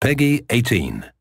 Peggy 18.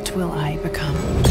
what will I become?